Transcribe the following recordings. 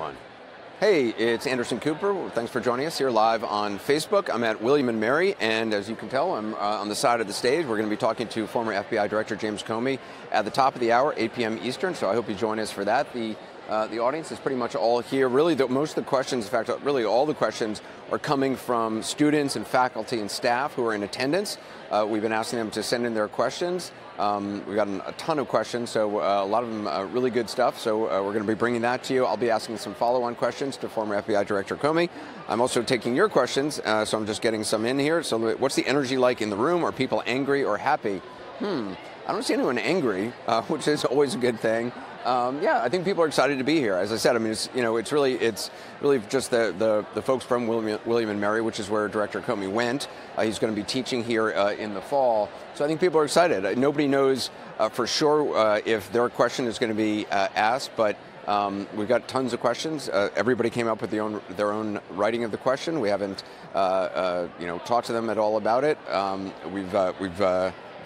one. Hey, it's Anderson Cooper. Thanks for joining us here live on Facebook. I'm at William and Mary, and as you can tell, I'm uh, on the side of the stage. We're going to be talking to former FBI Director James Comey at the top of the hour, 8 p.m. Eastern. So I hope you join us for that. The uh, the audience is pretty much all here. Really, the, most of the questions, in fact, really all the questions are coming from students and faculty and staff who are in attendance. Uh, we've been asking them to send in their questions. Um, we've gotten a ton of questions, so uh, a lot of them uh, really good stuff. So uh, we're going to be bringing that to you. I'll be asking some follow-on questions to former FBI Director Comey. I'm also taking your questions, uh, so I'm just getting some in here. So what's the energy like in the room? Are people angry or happy? Hmm, I don't see anyone angry, which is always a good thing. Um, yeah, I think people are excited to be here. As I said, I mean, it's you know, it's really it's really just the the, the folks from William, William and Mary, which is where Director Comey went. Uh, he's going to be teaching here uh, in the fall, so I think people are excited. Uh, nobody knows uh, for sure uh, if their question is going to be uh, asked, but. Um, we've got tons of questions. everybody came up with their own, their own writing of the question. We haven't, you know, talked to them at all about it. Um, we've we've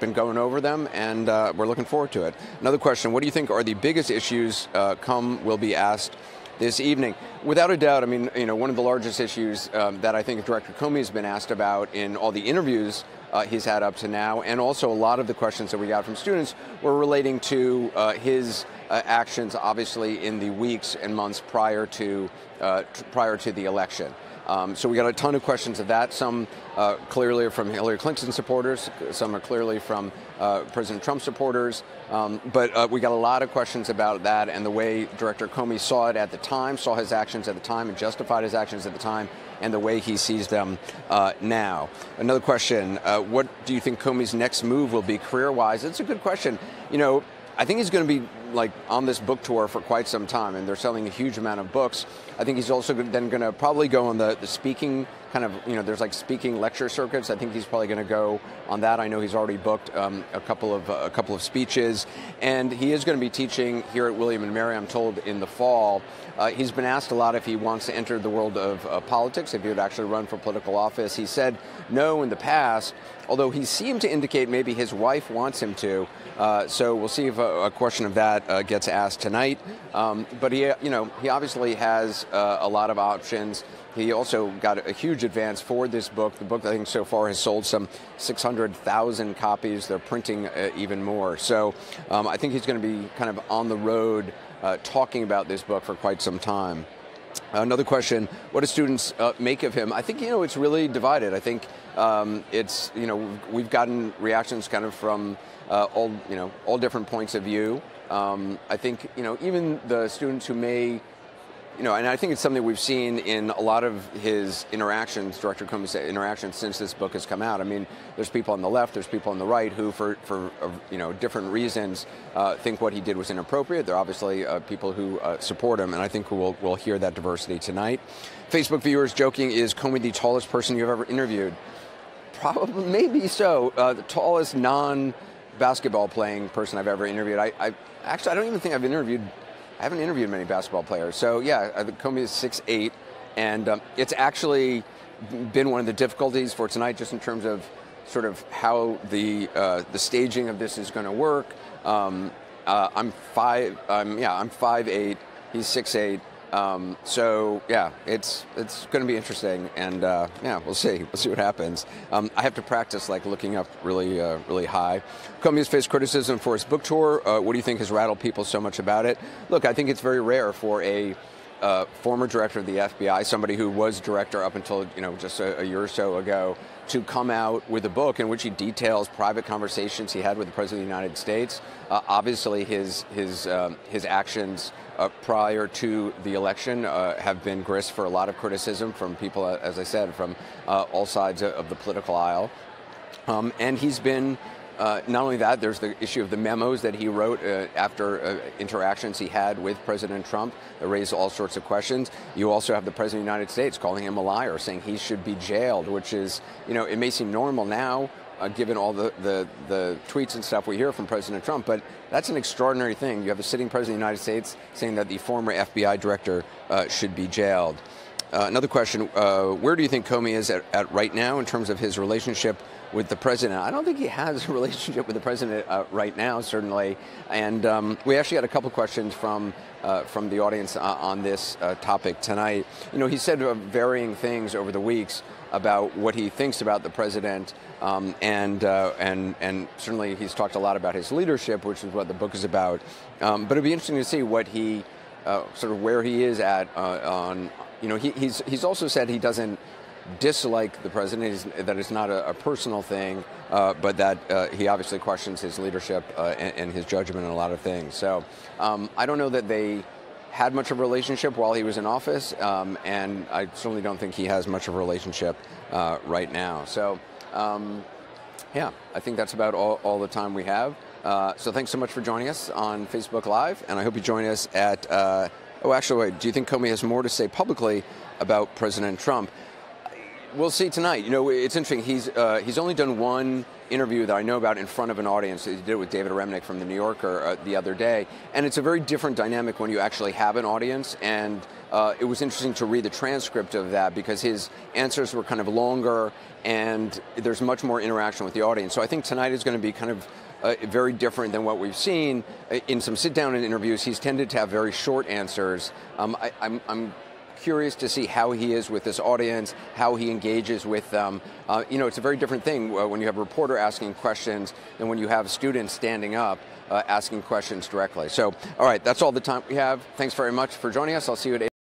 been going over them, and uh, we're looking forward to it. Another question: What do you think are the biggest issues uh, Comey will be asked this evening? Without a doubt, I mean, you know, one of the largest issues um, that I think Director Comey has been asked about in all the interviews uh, he's had up to now, and also a lot of the questions that we got from students were relating to uh, his uh, actions, obviously, in the weeks and months prior to uh, prior to the election. Um, so we got a ton of questions of that. Some uh, clearly are from Hillary Clinton supporters. Some are clearly from uh, President Trump supporters. Um, but uh, we got a lot of questions about that and the way Director Comey saw it at the time, saw his actions at the time, and justified his actions at the time, and the way he sees them uh, now. Another question: uh, What do you think Comey's next move will be career-wise? It's a good question. You know, I think he's going to be like on this book tour for quite some time, and they're selling a huge amount of books. I think he's also then going to probably go on the, the speaking kind of, you know, there's like speaking lecture circuits. I think he's probably going to go on that. I know he's already booked um, a couple of uh, a couple of speeches, and he is going to be teaching here at William and Mary. I'm told in the fall. Uh, he's been asked a lot if he wants to enter the world of uh, politics, if he would actually run for political office. He said no in the past, although he seemed to indicate maybe his wife wants him to. Uh, so we'll see if a, a question of that uh, gets asked tonight. Um, but he, you know, he obviously has uh, a lot of options. He also got a huge advance for this book. The book, I think, so far has sold some 600,000 copies. They're printing uh, even more. So um, I think he's going to be kind of on the road uh, talking about this book for quite some time. Another question: What do students uh, make of him? I think you know it's really divided. I think um, it's you know we've gotten reactions kind of from uh, all you know all different points of view. Um, I think you know even the students who may you know, and I think it's something we've seen in a lot of his interactions, Director Comey's interactions since this book has come out. I mean, there's people on the left, there's people on the right who, for, for uh, you know, different reasons, uh, think what he did was inappropriate. There are obviously uh, people who uh, support him, and I think we'll, we'll hear that diversity tonight. Facebook viewers joking, is Comey the tallest person you've ever interviewed? Probably, maybe so. Uh, the tallest non basketball playing person I've ever interviewed. I, I actually, I don't even think I've interviewed I haven't interviewed many basketball players. So yeah, Comey is six eight, and um, it's actually been one of the difficulties for tonight, just in terms of sort of how the uh, the staging of this is going to work. Um, uh, I'm five. Um, yeah, I'm five eight. He's six eight. Um, so yeah, it's it's going to be interesting, and uh, yeah, we'll see. We'll see what happens. Um, I have to practice like looking up really uh, really high. Has faced criticism for his book tour. Uh, what do you think has rattled people so much about it? Look, I think it's very rare for a uh, former director of the FBI, somebody who was director up until you know just a, a, year or so ago, to come out with a book in which he details private conversations he had with the president of the United States. Uh, obviously, his his um, his actions uh, prior to the election uh, have been grist for a lot of criticism from people, uh, as I said, from uh, all sides of the political aisle. Um, and he's been uh, not only that, there's the issue of the memos that he wrote uh, after uh, interactions he had with President Trump that raised all sorts of questions. You also have the President of the United States calling him a liar, saying he should be jailed, which is, you know, it may seem normal now uh, given all the, the, the, tweets and stuff we hear from President Trump. But that's an extraordinary thing. You have a sitting president of the United States saying that the former FBI director uh, should be jailed. Uh, another question: uh, Where do you think Comey is at, at, right now in terms of his relationship with the president? I don't think he has a relationship with the president uh, right now, certainly. And um, we actually had a couple questions from uh, from the audience uh, on this uh, topic tonight. You know, he said varying things over the weeks about what he thinks about the president, um, and and and certainly he's talked a lot about his leadership, which is what the book is about. Um, but it'd be interesting to see what he. sort of where he is at on you know, he, he's, he's also said he doesn't dislike the president, he's, that it's not a, a personal thing, uh, but that uh, he obviously questions his leadership uh, and, and, his judgment in a lot of things. So um, I don't know that they had much of a relationship while he was in office, um, and I certainly don't think he has much of a relationship uh, right now. So, um, yeah, I think that's about all, all the time we have. Uh, so thanks so much for joining us on Facebook Live, and I hope you join us at uh, Oh, actually, wait. Do you think Comey has more to say publicly about President Trump? We'll see tonight. You know, it's interesting. He's uh, he's only done one interview that I know about in front of an audience. He did it with David Remnick from the New Yorker uh, the other day, and it's a very different dynamic when you actually have an audience. And uh, it was interesting to read the transcript of that because his answers were kind of longer, and there's much more interaction with the audience. So I think tonight is going to be kind of uh, very different than what we've seen uh, in some sit-down interviews. He's tended to have very short answers. Um, I, I'm, I'm curious to see how he is with this audience, how he engages with them. Uh, you know, it's a very different thing uh, when you have a reporter asking questions than when you have students standing up uh, asking questions directly. So, all right, that's all the time we have. Thanks very much for joining us. I'll see you at 8.